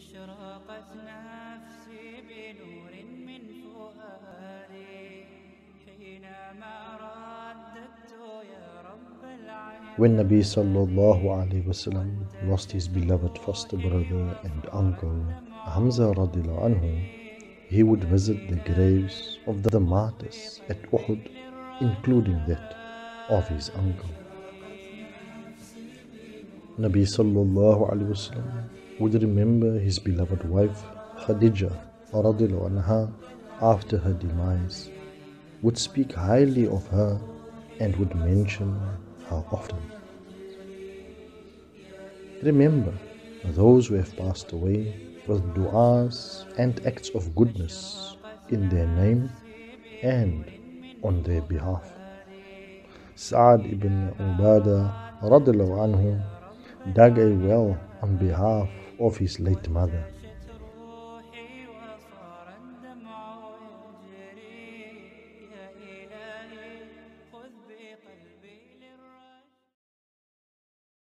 أشرقت نفسي بنور من فؤادي حينما رددت يا رب العالمين When Nabi sallallahu alayhi wasallam lost his beloved foster brother and uncle Hamza radiallahu anhu, he would visit the graves of the martyrs at Uhud, including that of his uncle. Nabi sallallahu alayhi wasallam would remember his beloved wife Khadija anha after her demise, would speak highly of her and would mention her often. Remember those who have passed away with du'as and acts of goodness in their name and on their behalf. Sa'ad ibn Ubadah anhu dug a well on behalf of his late mother